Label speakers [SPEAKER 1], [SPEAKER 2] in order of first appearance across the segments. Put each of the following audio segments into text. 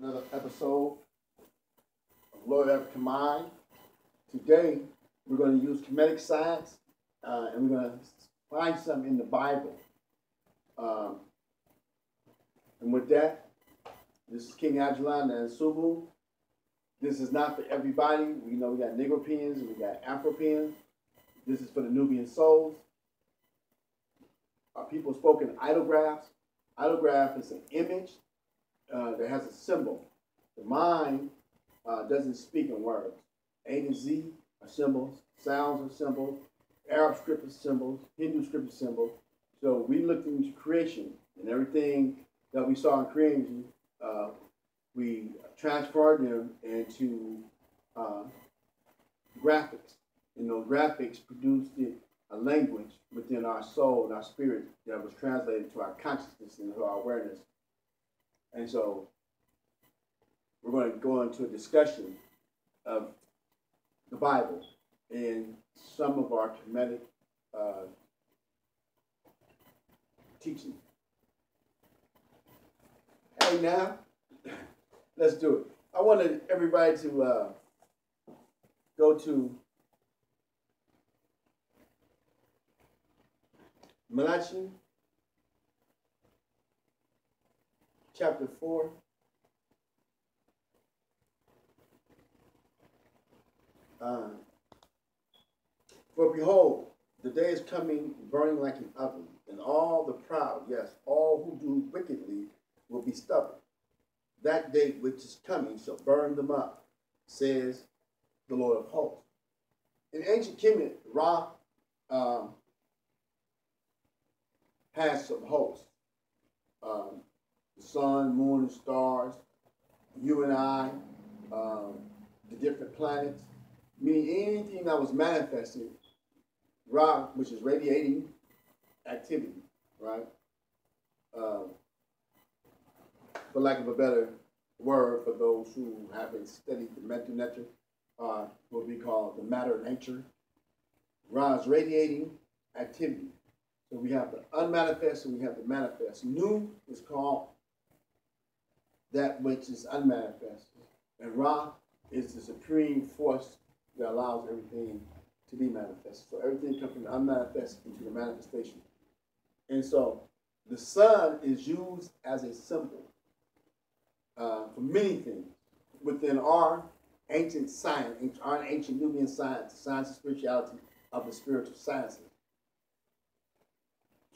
[SPEAKER 1] another episode of Lawyer Combined. Today, we're going to use Kemetic science uh, and we're going to find something in the Bible. Um, and with that, this is King Ajalon and Subu. This is not for everybody. We know we got Negropeans we got Afropeans. This is for the Nubian souls. Our people spoken ideographs. Ideograph is an image uh, that has a symbol. The mind uh, doesn't speak in words. A to Z are symbols, sounds are symbols, Arab script is symbols, Hindu script is symbols. So we looked into creation and everything that we saw in creation, uh, we transferred them into uh, graphics. And those graphics produced a language within our soul and our spirit that was translated to our consciousness and to our awareness. And so we're going to go into a discussion of the Bible and some of our Kemetic uh, teaching. Hey, now, let's do it. I wanted everybody to uh, go to Malachi chapter 4. Uh, For behold, the day is coming burning like an oven, and all the proud, yes, all who do wickedly, will be stubborn. That day which is coming shall burn them up, says the Lord of hosts. In ancient Kemet, Ra um, has some hosts. Um, sun, moon, and stars, you and I, um, the different planets, meaning anything that was manifested, Ra, which is radiating activity, right? Um, for lack of a better word, for those who haven't studied the mental nature, uh, what we call the matter nature. Ra is radiating activity. So we have the unmanifest and we have the manifest. New is called that which is unmanifest. And Ra is the supreme force that allows everything to be manifested. So everything comes from the unmanifest into the manifestation. And so the sun is used as a symbol uh, for many things within our ancient science, our ancient Nubian science, the science of spirituality of the spiritual sciences.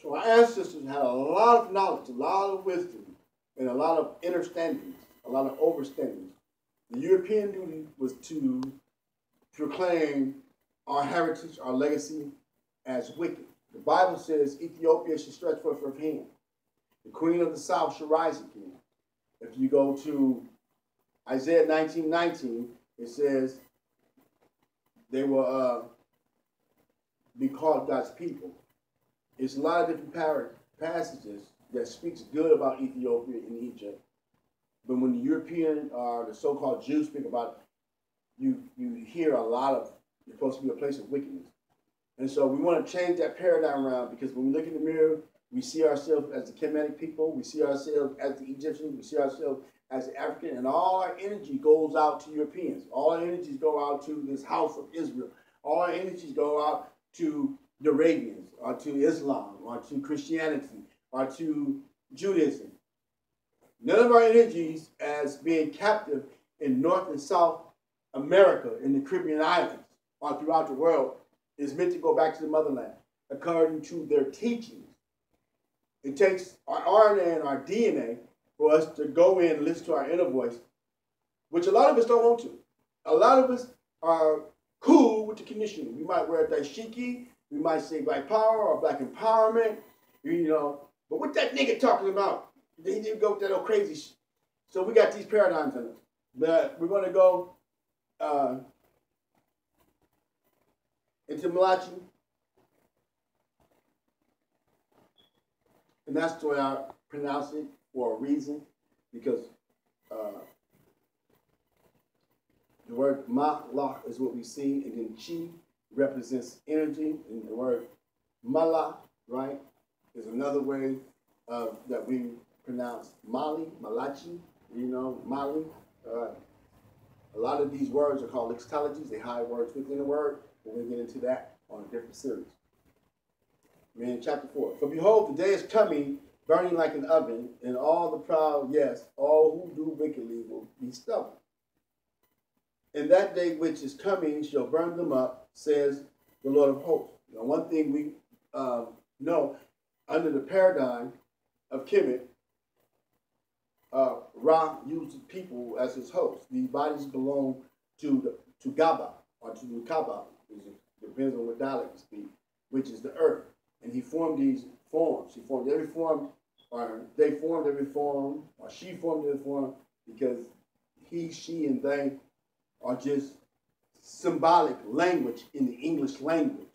[SPEAKER 1] So our ancestors had a lot of knowledge, a lot of wisdom, and a lot of understandings, a lot of overstandings. The European duty was to proclaim our heritage, our legacy as wicked. The Bible says Ethiopia should stretch forth her hand. The queen of the south shall rise again. If you go to Isaiah 19, 19, it says they will uh, be called God's people. It's a lot of different passages that speaks good about Ethiopia and Egypt. But when the European or uh, the so-called Jews speak about it, you you hear a lot of it's supposed to be a place of wickedness. And so we want to change that paradigm around because when we look in the mirror, we see ourselves as the Kemetic people, we see ourselves as the Egyptians, we see ourselves as the African, and all our energy goes out to Europeans. All our energies go out to this house of Israel. All our energies go out to the Arabians, or to Islam, or to Christianity, or to Judaism. None of our energies as being captive in North and South America, in the Caribbean islands, or throughout the world, is meant to go back to the motherland according to their teachings. It takes our RNA and our DNA for us to go in and listen to our inner voice, which a lot of us don't want to. A lot of us are cool with the conditioning. We might wear a dashiki, we might say black power or black empowerment, you know. But what that nigga talking about? He didn't go with that old crazy shit. So we got these paradigms in us. But we're going to go uh, into Malachi. And that's the way I pronounce it for a reason, because uh, the word malach is what we see, and then chi represents energy, and the word mala, right, is another way uh, that we pronounce mali, malachi, you know, Mali. Uh, a lot of these words are called lexicologies. They hide words within a word. To get into that on a different series. Man, chapter 4. For behold, the day is coming, burning like an oven, and all the proud, yes, all who do wickedly will be stubborn. And that day which is coming shall burn them up, says the Lord of hosts. Now, one thing we um, know under the paradigm of Kemet, uh, Ra used people as his host. These bodies belong to the, to Gaba or to the Kaaba, depends on what dialect you speak, which is the earth. And he formed these forms. He formed every form, or they formed every form, or she formed every form, because he, she, and they are just symbolic language in the English language.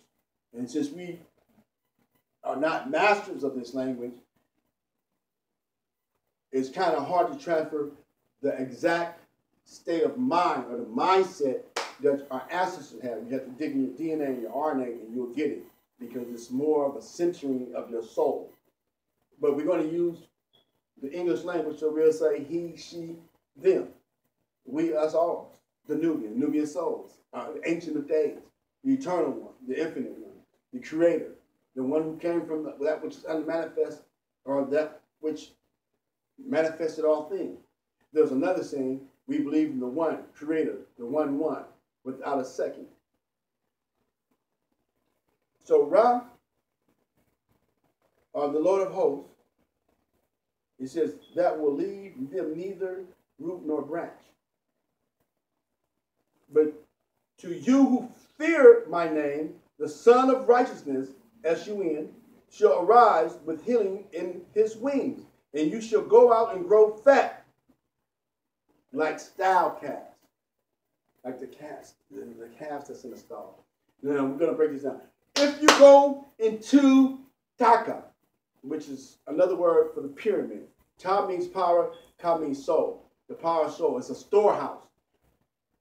[SPEAKER 1] And since we are not masters of this language, it's kind of hard to transfer the exact state of mind or the mindset that our ancestors had. You have to dig in your DNA and your RNA and you'll get it because it's more of a centering of your soul. But we're going to use the English language, so we'll say he, she, them. We, us all. The Nubian, Nubian souls, uh, the Ancient of Days, the Eternal One, the Infinite One, the Creator, the one who came from the, that which is unmanifest or that which manifested all things. There's another saying, we believe in the one creator, the one one, without a second. So Ra, uh, the Lord of hosts, he says, that will leave them neither root nor branch. But to you who fear my name, the Son of Righteousness, S-U-N, shall arise with healing in his wings, and you shall go out and grow fat like stall calves like the calves, the, the calves that's in the stall. Now we're gonna break this down. If you go into Taka, which is another word for the pyramid, Ta means power, Ka means soul. The power of soul. It's a storehouse.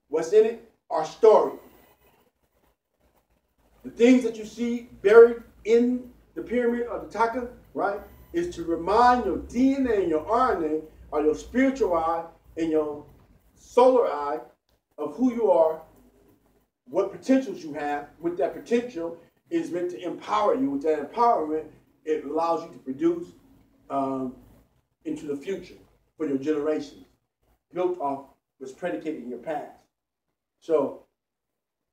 [SPEAKER 1] What's in it? Our story. The things that you see buried in the pyramid of the Taka, right, is to remind your DNA and your RNA or your spiritual eye and your solar eye of who you are, what potentials you have. With that potential is meant to empower you. With that empowerment, it allows you to produce um, into the future for your generations, built off what's predicated in your past. So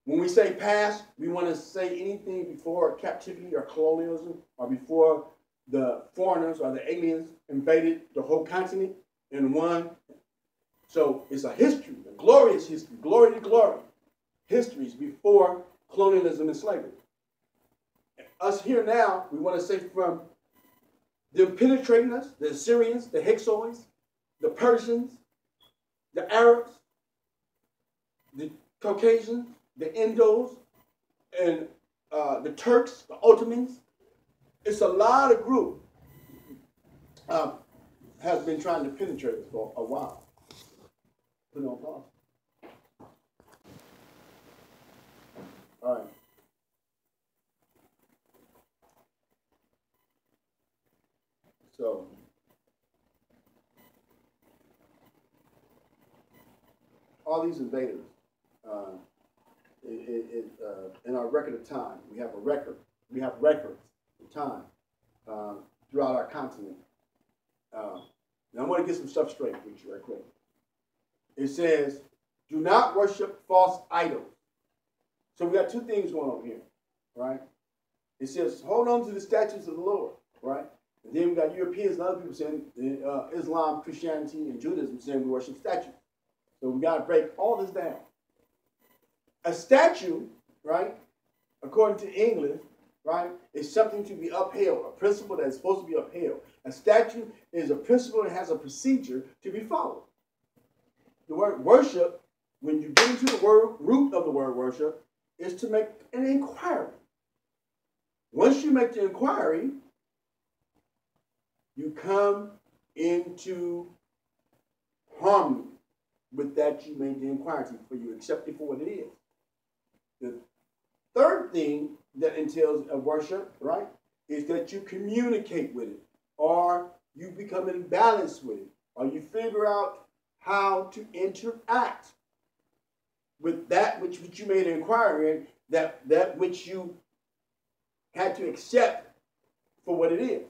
[SPEAKER 1] when we say past, we want to say anything before captivity or colonialism or before the foreigners or the aliens invaded the whole continent in one. So it's a history a glorious history, glory to glory, histories before colonialism and slavery. Us here now, we want to say from them penetrating us, the Assyrians, the Hyksos, the Persians, the Arabs, the Caucasians, the Indos, and uh, the Turks, the Ottomans. It's a lot of group um, has been trying to penetrate for a while. Put on pause. All right. So, all these invaders, uh, uh, in our record of time, we have a record, we have records of time uh, throughout our continent. Uh, now, I'm going to get some stuff straight with you right quick. It says, do not worship false idols. So we got two things going on here, right? It says, hold on to the statutes of the Lord, right? And then we got Europeans and other people saying uh, Islam, Christianity, and Judaism saying we worship statues. So we got to break all this down. A statue, right, according to English, right, is something to be upheld, a principle that is supposed to be upheld. A statue is a principle that has a procedure to be followed. The word worship, when you get into the word root of the word worship, is to make an inquiry. Once you make the inquiry, you come into harmony with that you made the inquiry for you accept it for what it is. The third thing that entails a worship, right, is that you communicate with it, or you become in balance with it, or you figure out how to interact with that which, which you made an inquiry in, that, that which you had to accept for what it is.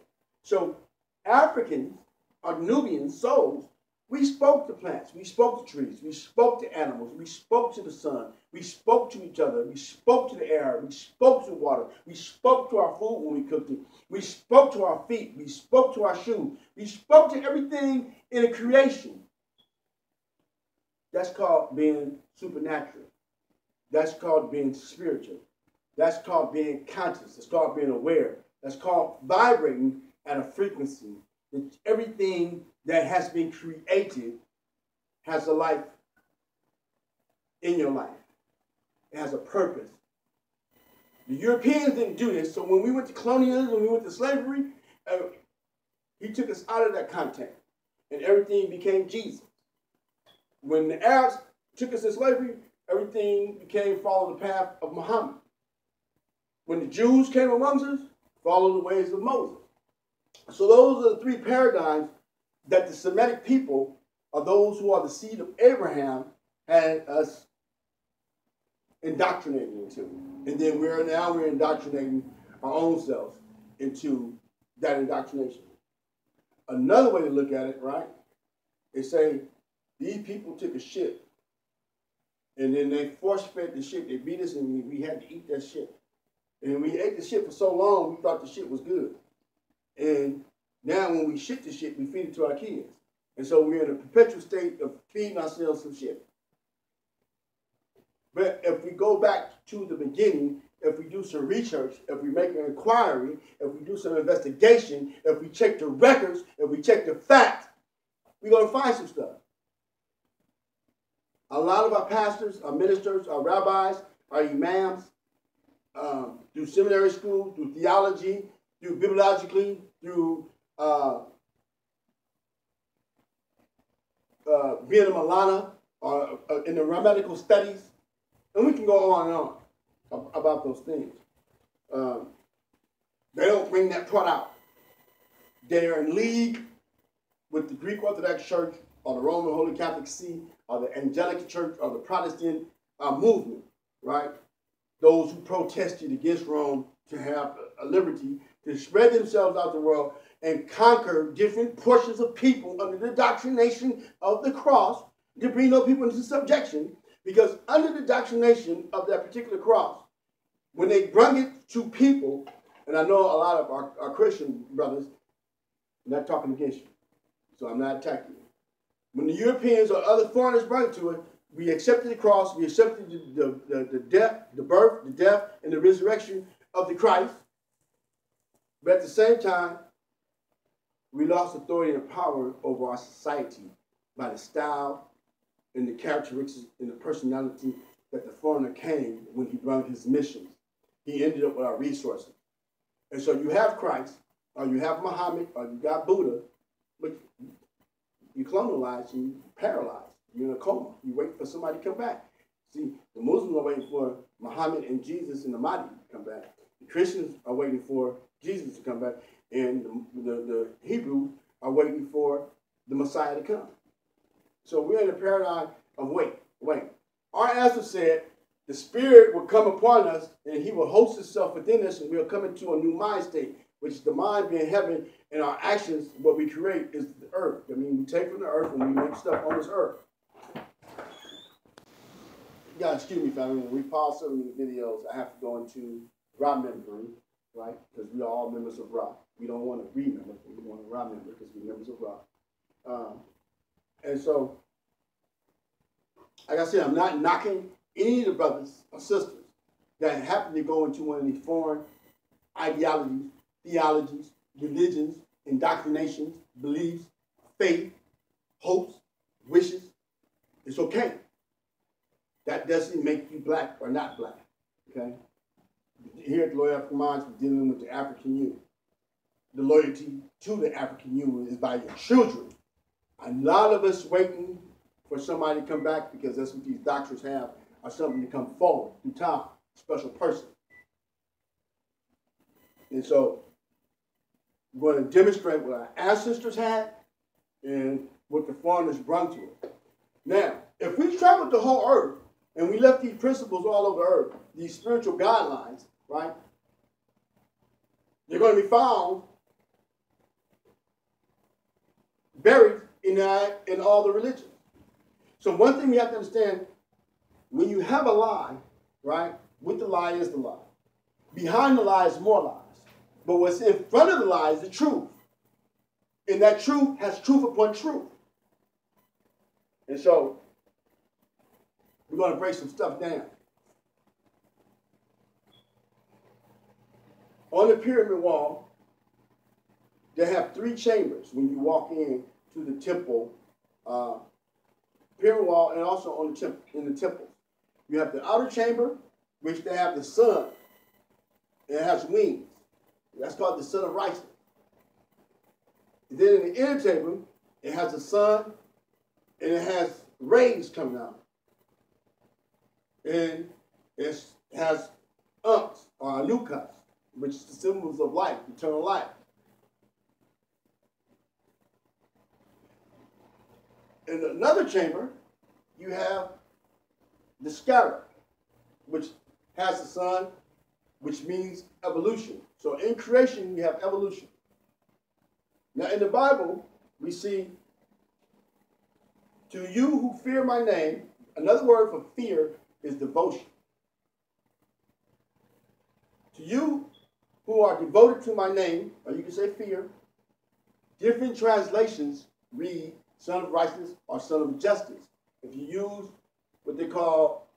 [SPEAKER 1] So Africans or Nubian souls, we spoke to plants, we spoke to trees, we spoke to animals, we spoke to the sun, we spoke to each other, we spoke to the air, we spoke to water, we spoke to our food when we cooked it, we spoke to our feet, we spoke to our shoes, we spoke to everything in a creation. That's called being supernatural. That's called being spiritual. That's called being conscious. That's called being aware. That's called vibrating at a frequency everything that has been created has a life in your life. It has a purpose. The Europeans didn't do this, so when we went to colonialism, when we went to slavery, uh, he took us out of that context, and everything became Jesus. When the Arabs took us to slavery, everything became follow the path of Muhammad. When the Jews came amongst us, follow the ways of Moses. So those are the three paradigms that the Semitic people, or those who are the seed of Abraham, had us indoctrinated into. And then we're now we're indoctrinating our own selves into that indoctrination. Another way to look at it, right, is say these people took a shit and then they force fed the shit. They beat us and we, had to eat that shit. And we ate the shit for so long, we thought the shit was good. And now when we shit the shit, we feed it to our kids. And so we're in a perpetual state of feeding ourselves some shit. But if we go back to the beginning, if we do some research, if we make an inquiry, if we do some investigation, if we check the records, if we check the facts, we're going to find some stuff. A lot of our pastors, our ministers, our rabbis, our imams, um, through seminary school, through theology, through bibliologically, through uh, uh, being a Malana, or uh, in the medical studies, and we can go on and on about those things. Um, they don't bring that part out. They are in league with the Greek Orthodox Church or the Roman Holy Catholic See or the Anglican Church or the Protestant uh, movement, right? Those who protested against Rome to have a liberty to spread themselves out the world and conquer different portions of people under the doctrination of the cross to bring those people into subjection. Because under the doctrination of that particular cross, when they brought it to people, and I know a lot of our, our Christian brothers, I'm not talking against you, so I'm not attacking you. When the Europeans or other foreigners brought it to it, we accepted the cross, we accepted the, the, the, the death, the birth, the death, and the resurrection of the Christ. But at the same time, we lost authority and power over our society by the style and the characteristics and the personality that the foreigner came when he brought his missions. He ended up with our resources. And so you have Christ, or you have Muhammad, or you got Buddha, but you colonialized, you paralyzed, you're in a coma. You wait for somebody to come back. See, the Muslims are waiting for Muhammad and Jesus and the Mahdi to come back. The Christians are waiting for Jesus to come back. And the, the, the Hebrews are waiting for the Messiah to come. So we're in a paradigm of wait, wait. Our answer said the Spirit will come upon us and He will host Himself within us and we'll come into a new mind state, which is the mind being heaven and our actions, what we create is the earth. I mean, we take from the earth and we make stuff on this earth. Gotta excuse me, family. When we pause some of these videos, I have to go into remembering, right? Because we are all members of Ra. We don't want to remember, we want to remember because we're members of Ra. Um, and so, like I said, I'm not knocking any of the brothers or sisters that happen to go into one of these foreign ideologies, theologies, religions, indoctrinations, beliefs, faith, hopes, wishes. It's okay. That doesn't make you black or not black. Okay? Here at African Minds, we're dealing with the African Union. The loyalty to the African Union is by your children. A lot of us waiting for somebody to come back because that's what these doctors have, or something to come forward through time, special person. And so we're going to demonstrate what our ancestors had and what the foreigners brought to it. Now, if we traveled the whole earth and we left these principles all over earth, these spiritual guidelines, right? They're going to be found buried in, uh, in all the religions. So one thing we have to understand, when you have a lie, right, with the lie is the lie. Behind the lie is more lies. But what's in front of the lie is the truth. And that truth has truth upon truth. And so we're going to break some stuff down. On the pyramid wall, they have three chambers when you walk in to the temple, uh, pyramid wall, and also on the temple in the temple. You have the outer chamber, which they have the sun. And it has wings. That's called the sun of righteousness. And then in the inner chamber, it has the sun and it has rays coming out. And it has umps or anukas, which is the symbols of life, eternal life. In another chamber, you have the scarab, which has the sun, which means evolution. So in creation, you have evolution. Now in the Bible, we see to you who fear my name, another word for fear is devotion. To you who are devoted to my name, or you can say fear, different translations read son of righteousness or son of justice. If you use what they call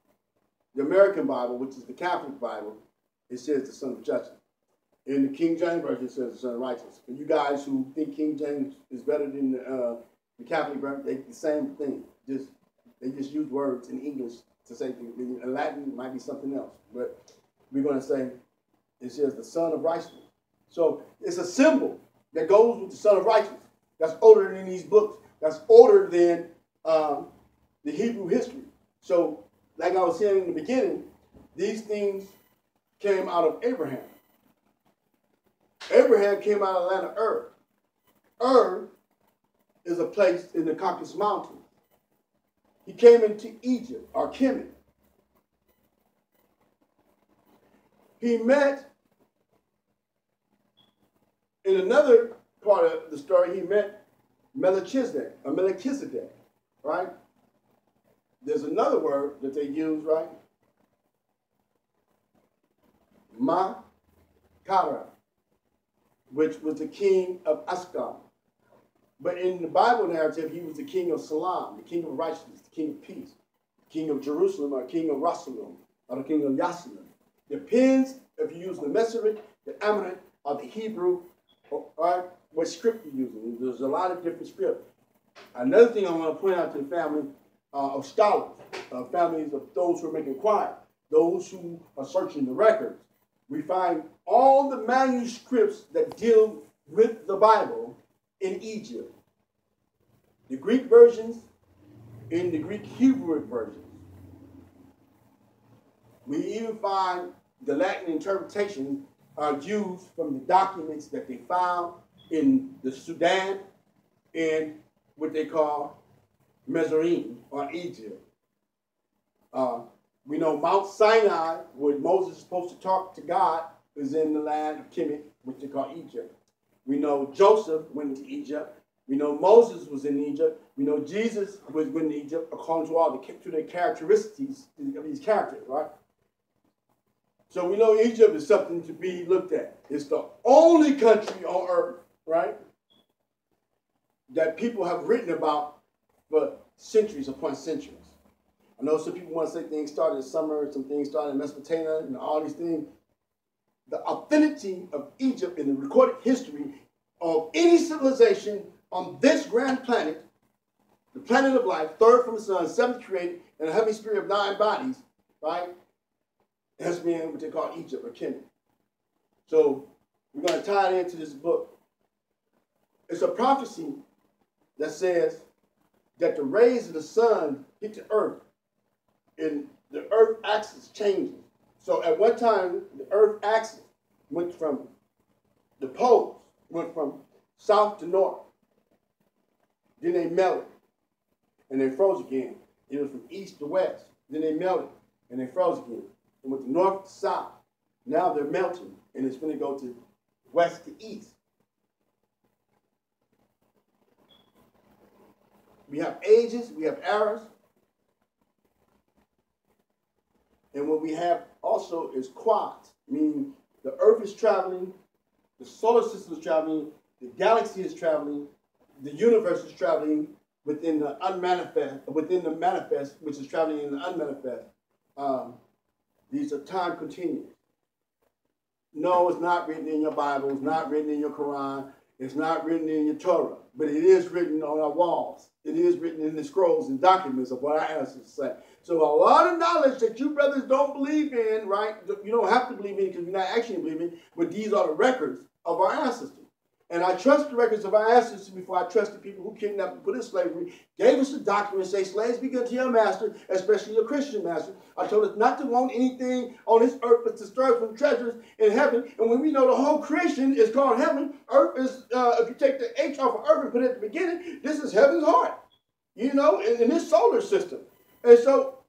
[SPEAKER 1] the American Bible, which is the Catholic Bible, it says the son of justice. In the King James Version, it says the son of righteousness. And you guys who think King James is better than uh, the Catholic Version, they the same thing. Just they just use words in English to say. In Latin, it might be something else, but we're going to say it says the son of righteousness. So it's a symbol that goes with the son of righteousness. That's older than these books. That's older than um, the Hebrew history. So, like I was saying in the beginning, these things came out of Abraham. Abraham came out of the land of Ur. Ur is a place in the Caucasus Mountains. He came into Egypt, or Kemet. He met, in another part of the story, he met Melchizedek, or Melchizedek, right? There's another word that they use, right? Makara, which was the king of Ascalon. But in the Bible narrative, he was the king of Salam, the king of righteousness, the king of peace, the king of Jerusalem, or king of Rasulum, or the king of Yasalim. Depends if you use the Masoretic, the Ammonite, or the Hebrew, or, what script you're using. There's a lot of different scripts. Another thing I want to point out to the family uh, of scholars, uh, families of those who are making quiet, those who are searching the records, we find all the manuscripts that deal with the Bible in Egypt. The Greek versions in the Greek Hebrew versions. We even find the Latin interpretation are used from the documents that they found in the Sudan and what they call Mizraim or Egypt. Uh, we know Mount Sinai, where Moses is supposed to talk to God, is in the land of Kemet, which they call Egypt. We know Joseph went to Egypt. We know Moses was in Egypt. We know Jesus was in Egypt according to all the to the characteristics of these characters, right? So we know Egypt is something to be looked at. It's the only country on earth, right, that people have written about for centuries upon centuries. I know some people want to say things started in Sumer, some things started in Mesopotamia, and all these things. The authenticity of Egypt in the recorded history of any civilization on this grand planet, the planet of life, third from the sun, seventh created, and a heavenly spirit of nine bodies, right, has been what they call Egypt or Kemet. So we're going to tie it into this book. It's a prophecy that says that the rays of the sun hit the earth and the earth axis changes. So at one time, the earth axis went from the poles, went from south to north. Then they melted. and they froze again. It was from east to west. Then they melted, and they froze again. And went north to south. Now they're melting, and it's going to go to west to east. We have ages, we have eras, and what we have also is quads, meaning the Earth is traveling, the solar system is traveling, the galaxy is traveling, the universe is traveling within the unmanifest, within the manifest, which is traveling in the unmanifest. Um, these are time continuous. No, it's not written in your Bible. It's not written in your Quran. It's not written in your Torah. But it is written on our walls. It is written in the scrolls and documents of what our ancestors say. So a lot of knowledge that you brothers don't believe in, right? You don't have to believe in because you're not actually believing, but these are the records of our ancestors. And I trust the records of our ancestors before I trust the people who kidnapped and put in slavery, gave us the document say, slaves be good to your master, especially your Christian master. I told us not to want anything on this earth but to stir from treasures in heaven. And when we know the whole creation is called heaven, earth is, uh, if you take the H off of earth and put it at the beginning, this is heaven's heart, you know, in, in this solar system. And so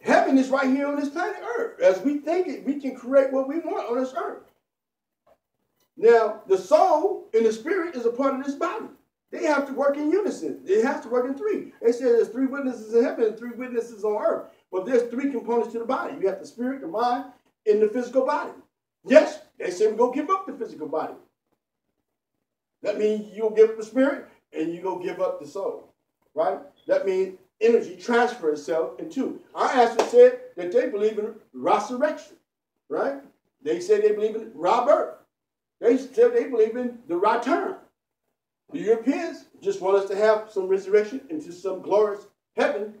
[SPEAKER 1] heaven is right here on this planet earth. As we think it, we can create what we want on this earth. Now, the soul and the spirit is a part of this body. They have to work in unison. They have to work in three. They say there's three witnesses in heaven and three witnesses on earth. But there's three components to the body. You have the spirit, the mind, and the physical body. Yes, they say we're going to give up the physical body. That means you'll give up the spirit and you go give up the soul. Right? That means energy transfer itself into. Our ancestors said that they believe in resurrection. Right? They said they believe in rebirth. They said they believe in the return. The Europeans just want us to have some resurrection into some glorious heaven.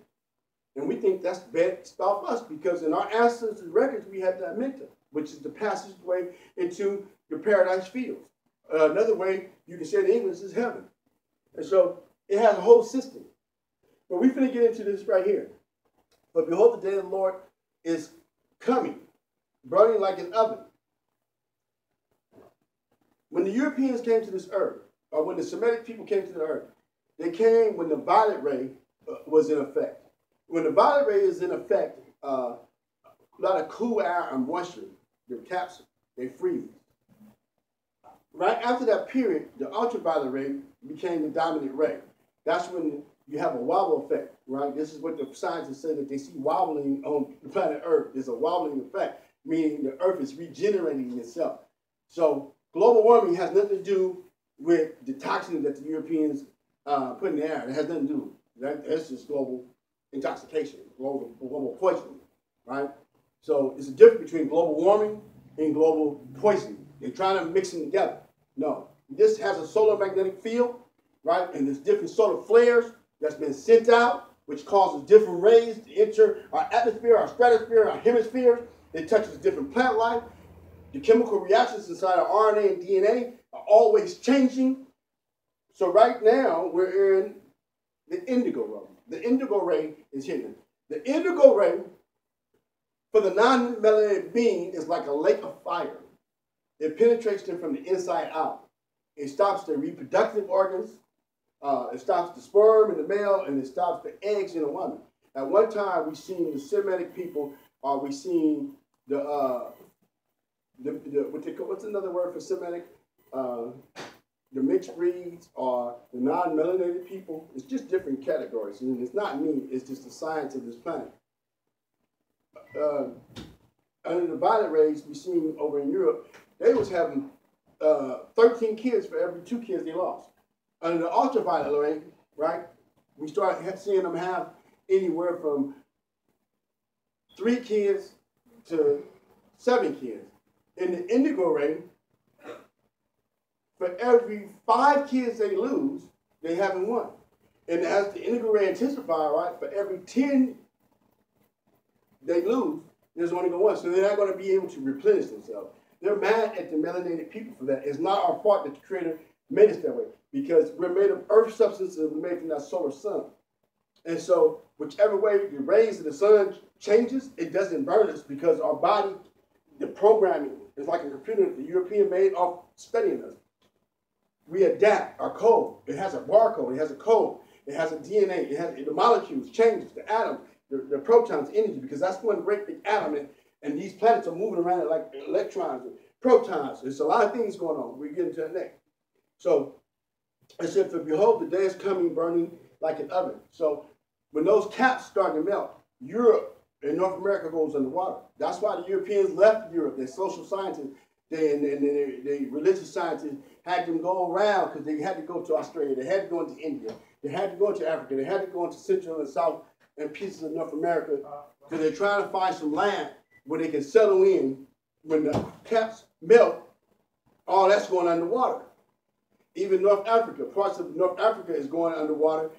[SPEAKER 1] And we think that's bad stuff us because in our ancestors' records, we have that mentor, which is the passageway into the paradise fields. Uh, another way you can say in English is heaven. And so it has a whole system. But we're going to get into this right here. But behold, the day of the Lord is coming, burning like an oven. When the Europeans came to this earth, or when the Semitic people came to the earth, they came when the violet ray uh, was in effect. When the violet ray is in effect, uh, a lot of cool air and moisture, they're captured, they freeze. Right after that period, the ultraviolet ray became the dominant ray. That's when you have a wobble effect, right? This is what the scientists say that they see wobbling on the planet Earth. There's a wobbling effect, meaning the Earth is regenerating itself. So global warming has nothing to do with the toxins that the Europeans uh, put in the air. It has nothing to do. That, that's just global intoxication, global, global poisoning, right? So it's a difference between global warming and global poisoning. They're trying to mix them together. No, this has a solar magnetic field, right? And there's different solar flares that's been sent out, which causes different rays to enter our atmosphere, our stratosphere, our hemisphere. It touches different plant life. The chemical reactions inside our RNA and DNA are always changing. So right now, we're in the indigo ray. The indigo ray is hidden. The indigo ray, for the non-melanated being, is like a lake of fire. It penetrates them from the inside out. It stops their reproductive organs. Uh, it stops the sperm in the male, and it stops the eggs in the woman. At one time, we've seen the Semitic people, or we seen the uh, the, the what they what's another word for Semitic? Uh, the mixed breeds or the non-melanated people. It's just different categories. And it's not me. It's just the science of this planet. Uh, under the violet rays we seen over in Europe, they was having uh, 13 kids for every two kids they lost. Under the ultraviolet ray, right, we started seeing them have anywhere from three kids to seven kids in the indigo ray, for every five kids they lose, they haven't won. And as the indigo ray intensifies, right, for every 10 they lose, there's only going to one. So they're not going to be able to replenish themselves. They're mad at the melanated people for that. It's not our fault that the Creator made us that way because we're made of earth substances and we're made from that solar sun. And so, whichever way the rays of the sun changes, it doesn't burn us because our body, the programming is like a computer the European made off studying us. We adapt our code. It has a barcode. It has a code. It has a DNA. It has the molecules, changes, the atoms, the, the protons, energy, because that's one great big atom. And, and these planets are moving around like electrons and protons. There's a lot of things going on. We get into that next. So it said, For behold, the day is coming burning like an oven. So when those caps start to melt, Europe and North America goes underwater. That's why the Europeans left Europe. Their social scientists, they, and, and they, they religious scientists had them go around because they had to go to Australia. They had to go into India. They had to go into Africa. They had to go into Central and South and pieces of North America because they're trying to find some land where they can settle in when the caps melt. All that's going underwater. Even North Africa, parts of North Africa is going underwater,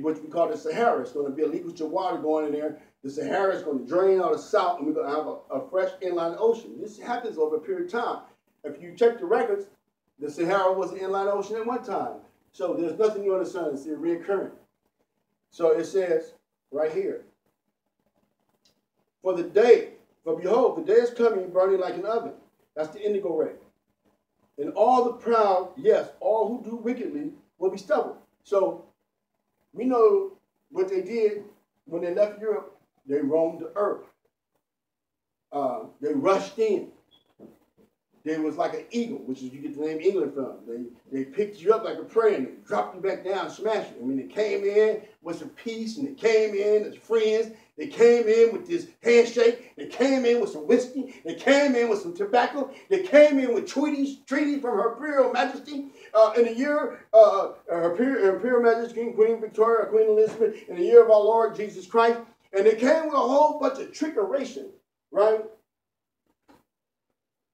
[SPEAKER 1] which we call the Sahara. It's going to be a leakage of water going in there. The Sahara is going to drain out the salt, and we're going to have a, a fresh inland ocean. This happens over a period of time. If you check the records, the Sahara was an inland ocean at one time. So there's nothing new on the sun. It's reoccurring. So it says right here, for the day, for behold, the day is coming burning like an oven. That's the indigo ray. And all the proud, yes, all who do wickedly will be stubble. So we know what they did when they left Europe. They roamed the earth. Uh, they rushed in. They was like an eagle, which is you get the name England from. They they picked you up like a prey and they dropped you back down smashed you. I mean, they came in with some peace and they came in as friends. They came in with this handshake. They came in with some whiskey. They came in with some tobacco. They came in with treaties, treaties from Her Imperial Majesty. Uh, in the year, uh, Her Imperial, Imperial Majesty, Queen Victoria, Queen Elizabeth, in the year of our Lord Jesus Christ. And they came with a whole bunch of trickeration, right?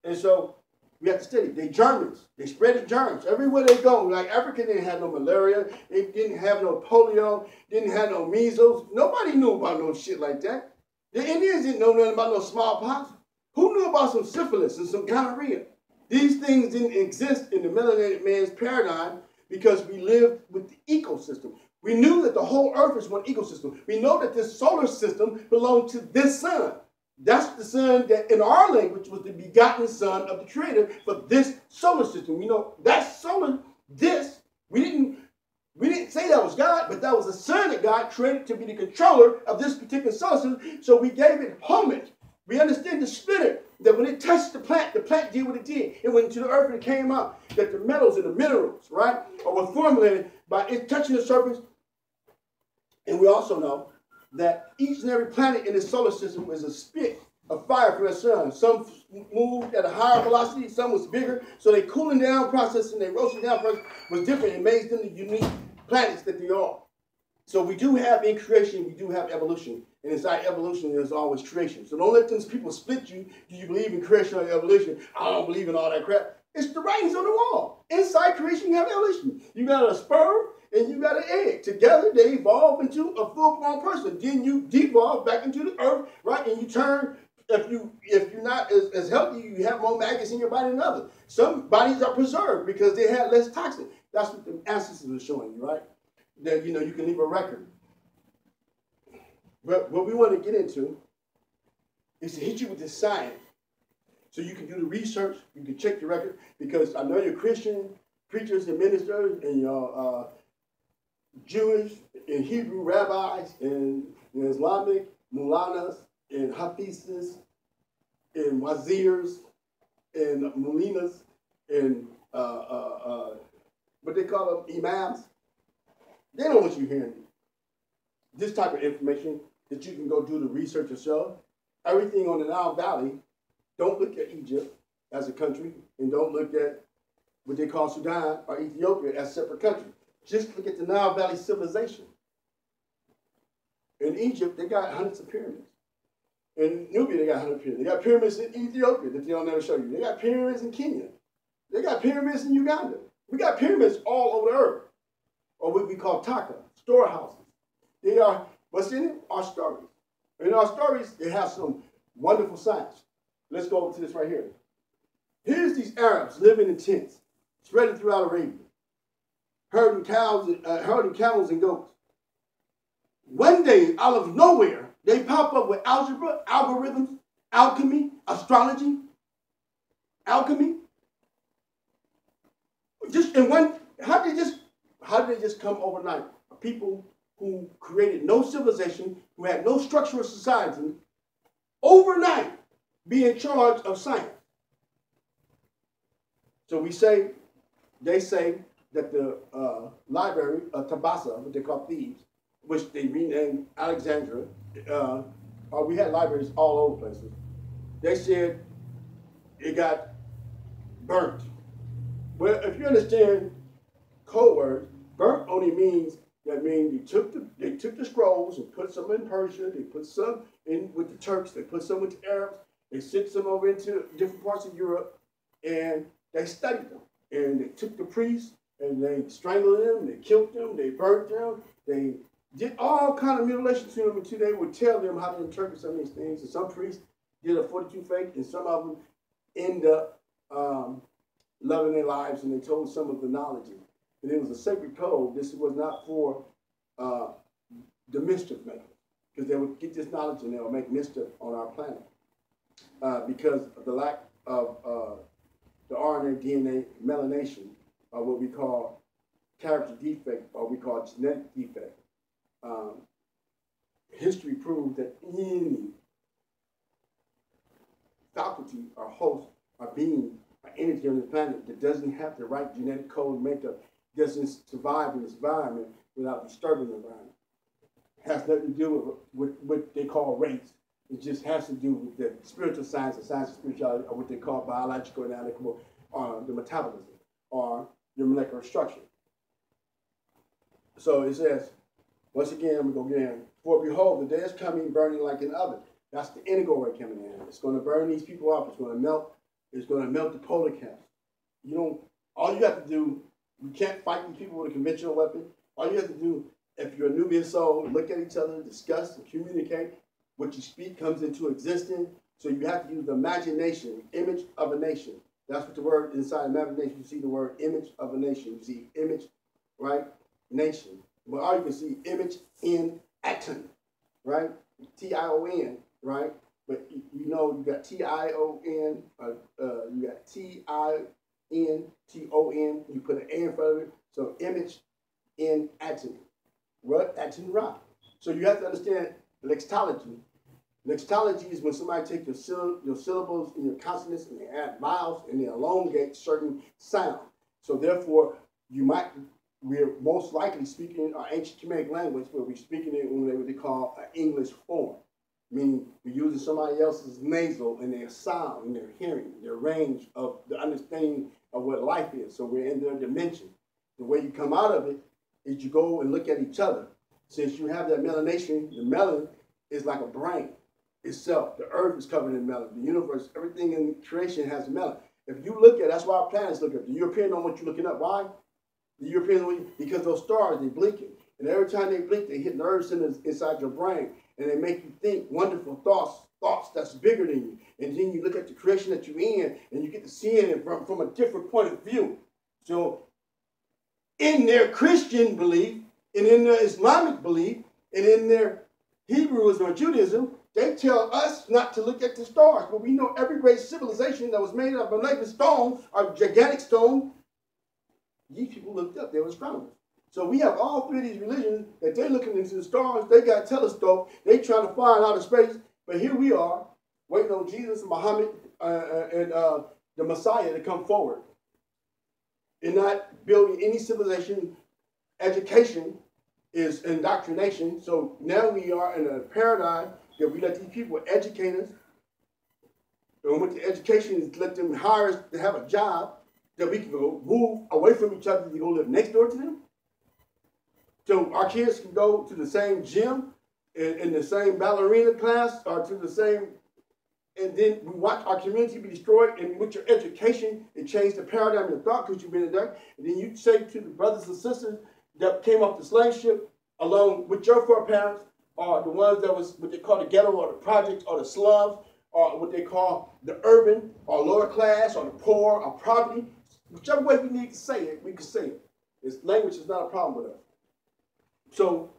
[SPEAKER 1] And so we have to study. They Germans. They spread the germs everywhere they go. Like Africa didn't have no malaria. They didn't have no polio. Didn't have no measles. Nobody knew about no shit like that. The Indians didn't know nothing about no smallpox. Who knew about some syphilis and some gonorrhea? These things didn't exist in the melanated man's paradigm because we lived with the ecosystem. We knew that the whole earth is one ecosystem. We know that this solar system belonged to this sun. That's the sun that in our language was the begotten son of the creator for this solar system. We know that solar, this, we didn't we didn't say that was God, but that was the son that God created to be the controller of this particular solar system. So we gave it homage. We understand the spirit that when it touched the plant, the plant did what it did. It went into the earth and it came out. That the metals and the minerals, right, were formulated by it touching the surface. And we also know that each and every planet in the solar system is a spit of fire from the sun. Some moved at a higher velocity, some was bigger. So their cooling down process and roasting down process was different. It made them the unique planets that they are. So we do have in creation, we do have evolution. And inside evolution, there's always creation. So don't let those people split you. Do you believe in creation or evolution? I don't believe in all that crap. It's the writings on the wall. Inside creation, you have evolution. You got a sperm and you got an egg. Together, they evolve into a full-blown person. Then you devolve back into the earth, right? And you turn. If you if you're not as, as healthy, you have more maggots in your body than others. Some bodies are preserved because they had less toxin. That's what the ancestors are showing you, right? That you know you can leave a record. But what we want to get into is to hit you with the science so you can do the research, you can check the record, because I know you're Christian preachers and ministers and your uh, Jewish and Hebrew rabbis and Islamic mullanas and hafizes and wazirs and mulinas and uh, uh, uh, what they call them imams. They don't want you hearing this type of information that you can go do the research yourself. Everything on the Nile Valley don't look at Egypt as a country and don't look at what they call Sudan or Ethiopia as separate countries. Just look at the Nile Valley civilization. In Egypt, they got hundreds of pyramids. In Nubia, they got hundreds of pyramids. They got pyramids in Ethiopia that they'll never show you. They got pyramids in Kenya. They got pyramids in Uganda. We got pyramids all over the earth, or what we call taka, storehouses. They are, what's in it? Our stories. In our stories, they have some wonderful science. Let's go to this right here. Here's these Arabs living in tents, spreading throughout Arabia, herding cows, uh, herding camels and goats. One day, out of nowhere, they pop up with algebra, algorithms, alchemy, astrology, alchemy. Just in one, how did they just, how did they just come overnight? people who created no civilization, who had no structure of society, overnight be in charge of science. So we say, they say that the uh, library of Tabasa, what they call Thebes, which they renamed Alexandria, uh, uh, we had libraries all over places. They said it got burnt. Well, if you understand code words, burnt only means that means they took the they took the scrolls and put some in Persia, they put some in with the Turks, they put some with the Arabs, they sent some over into different parts of Europe, and they studied them. And they took the priests and they strangled them, they killed them, they burnt them, they did all kind of mutilation to them until they would tell them how to interpret some of these things. And some priests did a 42 fake, and some of them end up um, loving their lives, and they told some of the knowledge. And it was a sacred code. This was not for uh, the mischief makers, because they would get this knowledge and they would make mischief on our planet uh, because of the lack of uh, the RNA DNA melanation, or what we call character defect, or we call genetic defect. Um, history proves that any faculty or host or being or entity on the planet that doesn't have the right genetic code makeup doesn't survive in this environment without disturbing the environment. It has nothing to do with, with what they call race. It just has to do with the spiritual science, the science of spirituality, or what they call biological and analytical, or uh, the metabolism, or your molecular structure. So it says, once again, to go again. For behold, the day is coming burning like an oven. That's the indigo ray coming in. It's going to burn these people up. It's going to melt. It's going to melt the polar caps. You don't. All you have to do. You can't fight these people with a conventional weapon. All you have to do, if you're a Nubian soul, look at each other, discuss, and communicate. What you speak comes into existence. So you have to use the imagination, image of a nation. That's what the word inside imagination. You see the word image of a nation. You see image, right? Nation. But all you can see image in action, right? T I O N, right? But you, know you got T I O N, uh, uh, you got T I N T O N. You put an A in front of it. So image in action, what action rock. So you have to understand lexicology. Lexicology is when somebody takes your, your syllables and your consonants and they add vowels and they elongate certain sound. So therefore, you might we're most likely speaking our ancient Kemetic language, but we're speaking it in what they call an English form, meaning we're using somebody else's nasal and their sound and their hearing, their range of the understanding of what life is. So we're in their dimension. The way you come out of it is you go and look at each other. Since you have that melanation, the melon is like a brain itself. The earth is covered in metal. The universe, everything in creation has metal. If you look at, that's why our planets look at. The European know what you're looking at. Why? The European because those stars they blinking, and every time they blink, they hit nerves in inside your brain, and they make you think wonderful thoughts, thoughts that's bigger than you. And then you look at the creation that you're in, and you get to see it from, from a different point of view. So, in their Christian belief, and in their Islamic belief, and in their Hebrewism or Judaism, they tell us not to look at the stars. But we know every great civilization that was made of a stone, or gigantic stone, these people looked up. They were astronomers. So we have all three of these religions that they're looking into the stars. They got telescopes. They trying to find outer space. But here we are, waiting on Jesus, Muhammad, uh, uh, and uh, the Messiah to come forward. And not building any civilization. Education is indoctrination. So now we are in a paradigm that we let these people educate us. And with the education is let them hire us to have a job that we can go move away from each other to go live next door to them. So our kids can go to the same gym in, in the same ballerina class or to the same, and then we watch our community be destroyed. And with your education, it changed the paradigm of thought because you've been there. And then you say to the brothers and sisters that came off the slave ship along with your foreparents, or the ones that was what they call the ghetto or the project or the slums, or what they call the urban or lower class or the poor or poverty, Whichever way we need to say it, we can say it. This language is not a problem with us. So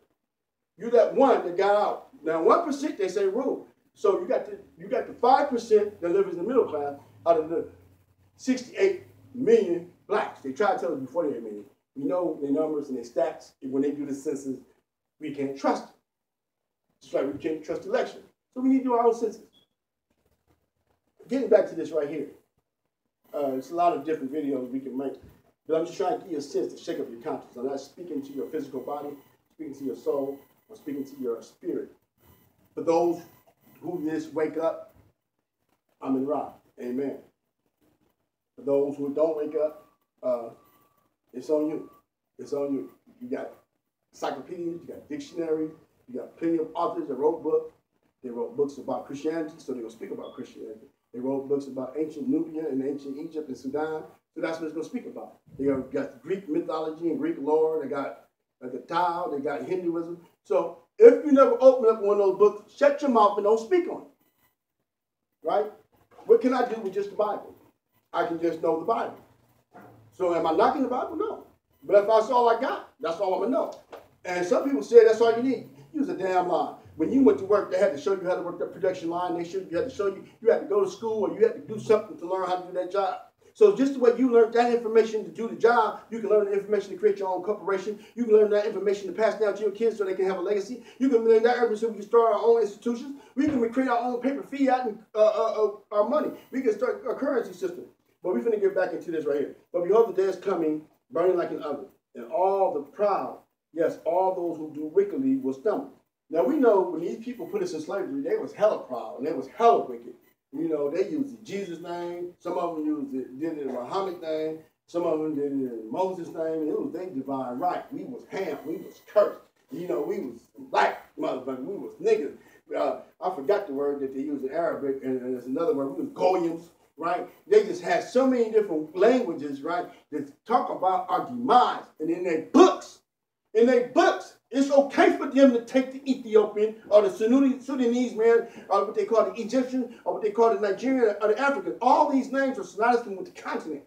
[SPEAKER 1] you that one that got out. Now one percent they say rule. So you got the you got the five percent that lives in the middle class out of the 68 million blacks. They tried to tell us before they million. We know their numbers and their stats. When they do the census, we can't trust them. Just like we can't trust election. So we need to do our own census. Getting back to this right here. Uh, there's a lot of different videos we can make. But I'm just trying to give you a sense to shake up your conscience. I'm not speaking to your physical body, speaking to your soul, I'm speaking to your spirit. For those who just wake up, I'm in rock. Amen. For those who don't wake up, uh, it's on you. It's on you. You got encyclopedias, you got dictionaries, you got plenty of authors that wrote books. They wrote books about Christianity, so they're going to speak about Christianity. They wrote books about ancient Nubia and ancient Egypt and Sudan, so that's what it's going to speak about. They got Greek mythology and Greek lore. They got like the Tao. They got Hinduism. So if you never open up one of those books, shut your mouth and don't speak on it. Right? What can I do with just the Bible? I can just know the Bible. So am I knocking the Bible? No. But if that's all I got, that's all I'm gonna know. And some people say that's all you need. Use a damn line. When you went to work, they had to show you how to work that production line. They showed you had to show you you had to go to school or you had to do something to learn how to do that job. So just the way you learned that information to do the job, you can learn the information to create your own corporation. You can learn that information to pass down to your kids so they can have a legacy. You can learn that information so we can start our own institutions. We can create our own paper fiat and uh, uh, uh, our money. We can start a currency system. But we're going to get back into this right here. But behold, the day is coming, burning like an oven, and all the proud, yes, all those who do wickedly will stumble. Now we know when these people put us in slavery, they was hella proud and they was hella wicked. You know, they used Jesus' name. Some of them used it, did it in Muhammad name. Some of them did it in Moses' name. It was their divine right. We was ham. We was cursed. You know, we was black motherfuckers. We was niggas. Uh, I forgot the word that they use in Arabic, and, and there's another word. We was goyim, right? They just had so many different languages, right, that talk about our demise. And in their books, in their books, it's okay for them to take the Ethiopian or the Sudanese man or what they call the Egyptian or what they call the Nigerian or the African. All these names are synonymous with the continent.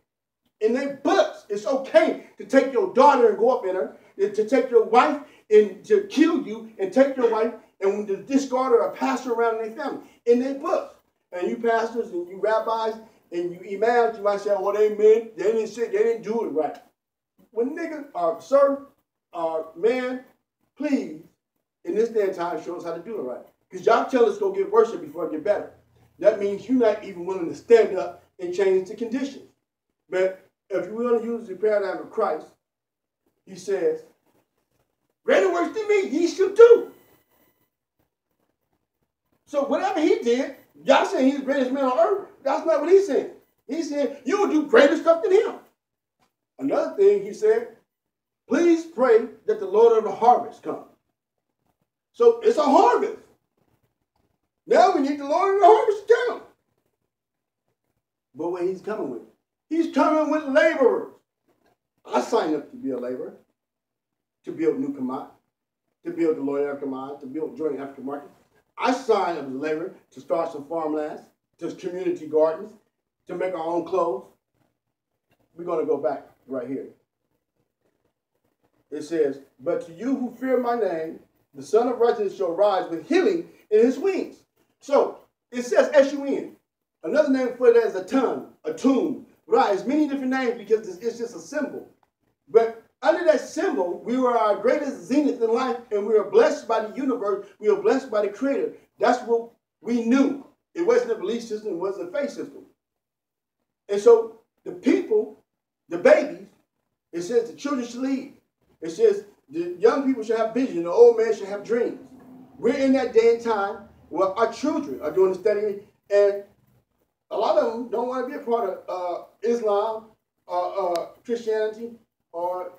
[SPEAKER 1] In their books, it's okay to take your daughter and go up in her, to take your wife and to kill you and take your wife and to discard her or pass her around in their family. In their books. And you pastors and you rabbis and you imams, you might say, well, they meant, they didn't say, they didn't do it right. When niggas, uh, sir, uh, man, please, in this day and time, show us how to do it right. Because y'all tell us go get worship before it get better. That means you're not even willing to stand up and change the conditions. But if you want to use the paradigm of Christ, he says, greater works than me, ye shall do. So whatever he did, y'all saying he's the greatest man on earth, that's not what he said. He said, you will do greater stuff than him. Another thing he said, Please pray that the Lord of the harvest come. So it's a harvest. Now we need the Lord of the harvest to come. But what he's coming with? He's coming with laborers. I signed up to be a laborer, to build New Kamat, to build the Loyal African Minds, to build Joint African Market. I signed up as a laborer to start some farmlands, to community gardens, to make our own clothes. We're going to go back right here it says, But to you who fear my name, the Son of Righteousness shall rise with healing in his wings. So it says S-U-N. Another name for that is a ton, a tomb. Right, it's many different names because it's, just a symbol. But under that symbol, we were our greatest zenith in life, and we were blessed by the universe. We were blessed by the Creator. That's what we knew. It wasn't a belief system, it wasn't a faith system. And so the people, the babies, it says the children should lead. It says the young people should have vision, the old man should have dreams. We're in that day and time where our children are doing the studying, and a lot of them don't want to be a part of uh, Islam or uh, Christianity or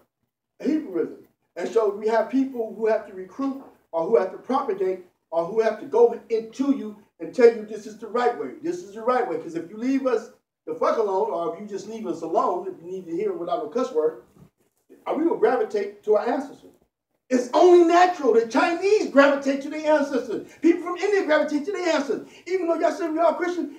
[SPEAKER 1] Hebrewism. And so we have people who have to recruit or who have to propagate or who have to go into you and tell you this is the right way. This is the right way. Because if you leave us the fuck alone, or if you just leave us alone, if you need to hear it without a cuss word, we will gravitate to our ancestors. It's only natural. The Chinese gravitate to their ancestors. People from India gravitate to their ancestors. Even though y'all say we all Christian,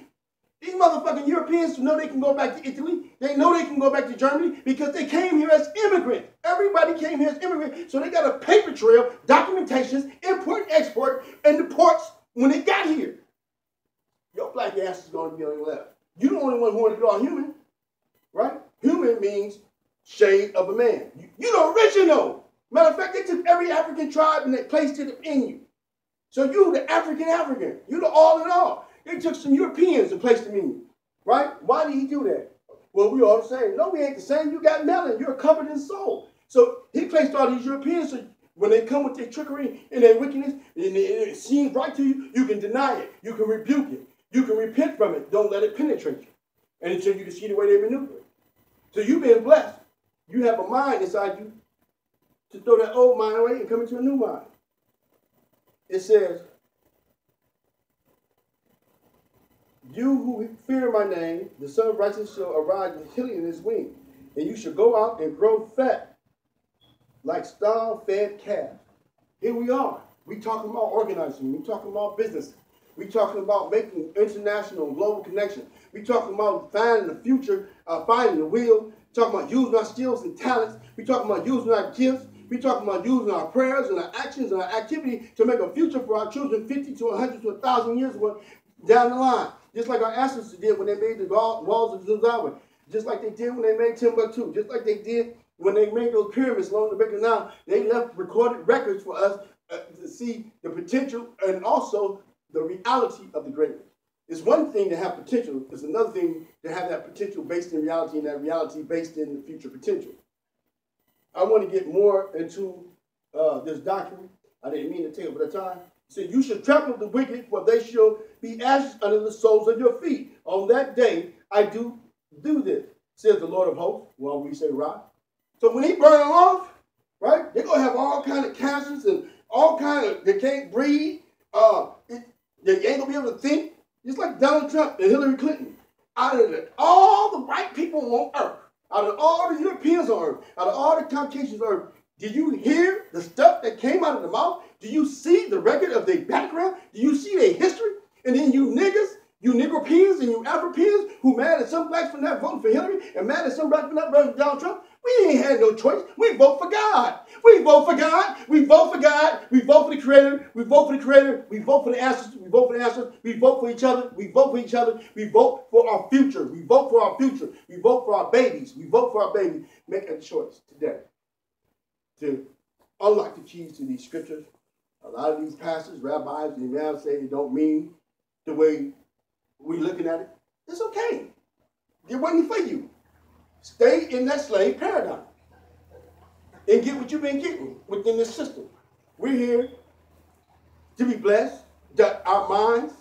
[SPEAKER 1] these motherfucking Europeans know they can go back to Italy. They know they can go back to Germany because they came here as immigrants. Everybody came here as immigrants. So they got a paper trail, documentations, import, export, and the ports when they got here. Your black ass is going to be on your left. You're the only one who want to be all human, right? Human means shade of a man. You, You the original. Matter of fact, they took every African tribe and they placed it in you. So you the African African. You the all in all. They took some Europeans and placed them in you. Right? Why did he do that? Well, we all the same. No, we ain't the same. You got melon. You're covered in soul. So he placed all these Europeans. So when they come with their trickery and their wickedness, and it seems right to you, you can deny it. You can rebuke it. You can repent from it. Don't let it penetrate you. And until you can see the way they maneuver. So you've been blessed. You have a mind inside you to throw that old mind away and come into a new mind. It says, You who fear my name, the Son of Righteousness shall arise with healing in his wing, and you shall go out and grow fat like stall-fed calf. Here we are. We talking about organizing. We talking about business. We talking about making international and global connection. We talking about finding the future, uh, finding the wheel. Talking about using our skills and talents. We talking about using our gifts. We talking about using our prayers and our actions and our activity to make a future for our children 50 to 100 to 1,000 years down the line. Just like our ancestors did when they made the walls of Zimbabwe. Just like they did when they made Timbuktu. Just like they did when they made those pyramids along the Big Now. They left recorded records for us uh, to see the potential and also the reality of the greatness. It's one thing to have potential. It's another thing to have that potential based in reality and that reality based in the future potential. I want to get more into uh, this doctrine. I didn't mean to take up the time. So you should trample the wicked, for they shall be ashes under the soles of your feet. On that day, I do do this, says the Lord of hosts. Well, we say right. So when he burn them off, right, they're gonna have all kind of cancers and all kind of they can't breathe. Uh, it, they ain't gonna be able to think. Just like Donald Trump and Hillary Clinton. Out of the, all the white people on earth, out of all the Europeans on earth, out of all the Caucasians on earth, do you hear the stuff that came out of the mouth? Do you see the record of their background? Do you see their history? And then you niggas, you Negropeans and you Afropeans who mad at some blacks for not voting for Hillary and mad at some blacks for not voting for Donald Trump, we ain't had no choice. We vote for God. We vote for God. We vote for God. We vote for the Creator. We vote for the Creator. We vote for the ancestors. We vote for the ancestors. We vote for each other. We vote for each other. We vote for our future. We vote for our future. We vote for our babies. We vote for our babies. Make a choice today to unlock the keys to these scriptures. A lot of these pastors, rabbis, and imams say it don't mean the way we looking at it. It's okay. It wasn't for you. Stay in that slave paradigm and get what you've been getting within this system. We're here to be blessed, that our minds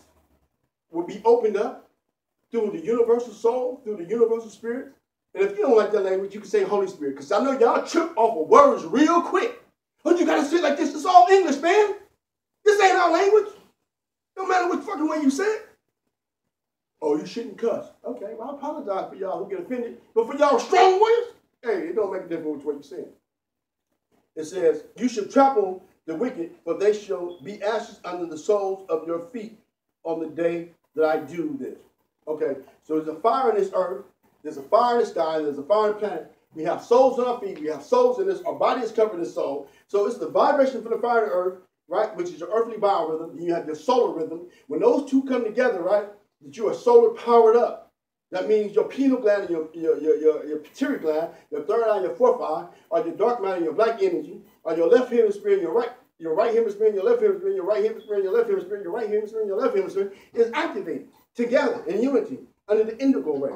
[SPEAKER 1] will be opened up through the universal soul, through the universal spirit. And if you don't like that language, you can say Holy Spirit, because I know y'all trip off of words real quick. But you gotta sit like this. It's all English, man. This ain't our language. No matter what fucking way you say it. Oh, you shouldn't cuss. Okay, well, I apologize for y'all who get offended. But for y'all strong warriors, hey, it don't make a difference what you're saying. It says, You should trample the wicked, for they shall be ashes under the soles of your feet on the day that I do this. Okay, so there's a fire in this earth, there's a fire in the sky, there's a fire in the planet. We have souls on our feet, we have souls in this, our body is covered in soul. So it's the vibration from the fire in the earth, right, which is your earthly biorhythm. You have your solar rhythm. When those two come together, right, that you are solar powered up. That means your pineal gland and your, your, your, your, your pituitary gland, your third eye, your fourth eye, or your dark matter, your black energy, or your left hemisphere and your right, your right hemisphere and your left hemisphere, your right hemisphere and your left hemisphere, your right hemisphere and your left hemisphere is activated together in unity under the indigo ray.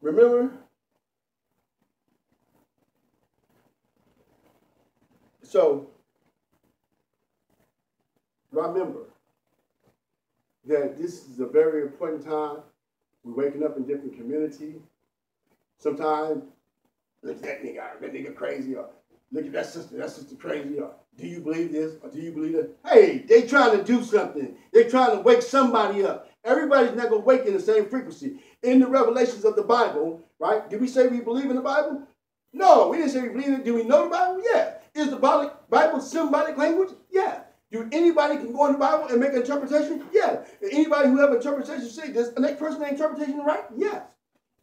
[SPEAKER 1] Remember? So, remember, that this is a very important time. We're waking up in different communities. Sometimes, look at that nigga, that nigga crazy, or look at that sister, that sister crazy, or do you believe this, or do you believe that? Hey, they trying to do something. They trying to wake somebody up. Everybody's not going to wake in the same frequency. In the revelations of the Bible, right? Did we say we believe in the Bible? No, we didn't say we believe in it. Do we know the Bible? Yeah. Is the Bible symbolic language? Yeah. Do anybody can go in the Bible and make an interpretation? Yeah. Anybody who have interpretation say, does the next person interpretation right? Yes.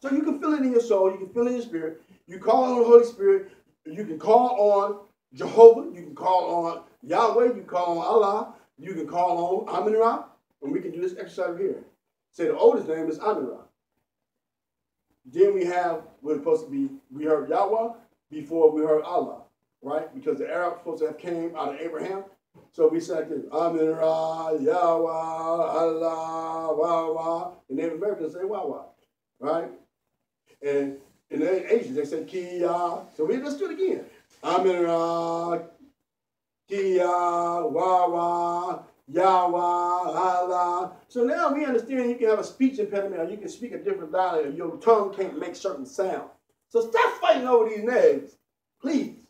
[SPEAKER 1] So you can feel it in your soul, you can feel it in your spirit. You call on the Holy Spirit, you can call on Jehovah, you can call on Yahweh, you call on Allah, you can call on Amun Ra, and we can do this exercise here. Say the oldest name is Amun Ra. Then we have, we're supposed to be, we heard Yahweh, before we heard Allah, right? Because the Arabs supposed to have came out of Abraham. So we said this, Amun Ra, Yahweh, Allah, Wah. The Native Americans say Wah, right? And in the Asians, they say Kia. So we let's do it again. Amun Ra, Kia, Wah, Yahweh, Allah. So now we understand you can have a speech impediment or you can speak a different dialect. Your tongue can't make certain sound. So stop fighting over these names, please.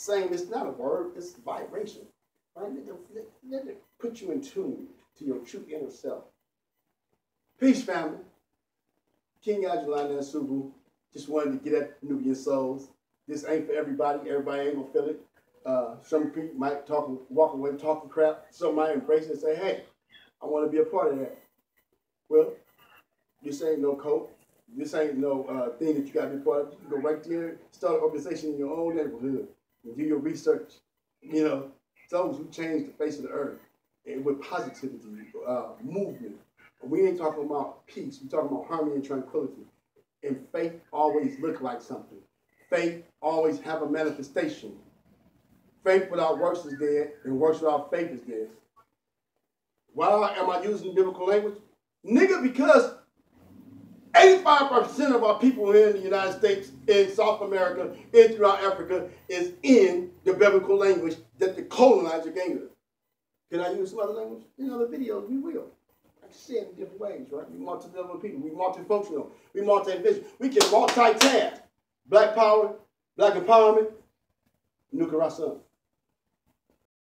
[SPEAKER 1] Saying it's not a word, it's vibration. Right? Let, let, let it put you in tune to your true inner self. Peace, family. King Ajalana Ansubu just wanted to get at Nubian souls. This ain't for everybody. Everybody ain't gonna feel it. Uh, some people might talk, walk away talking crap. Some might embrace it and say, "Hey, I want to be a part of that." Well, this ain't no cult. This ain't no uh, thing that you got to be part of. You can go right there, start an organization in your own neighborhood, and do your research. You know, those who change the face of the earth and with positivity, uh, movement. We ain't talking about peace. We're talking about harmony and tranquility. And faith always look like something. Faith always have a manifestation. Faith without works is dead, and works without faith is dead. Why am I using biblical language? Nigga, because 85% of our people in the United States, in South America, and throughout Africa is in the biblical language that the colonizer gave us. Can I use some other language? In other videos, we will. I can say it in different ways, right? We multi-level people. We multifunctional. We multi-vision. We can multitask. Black power, black empowerment, Nuka Rasan.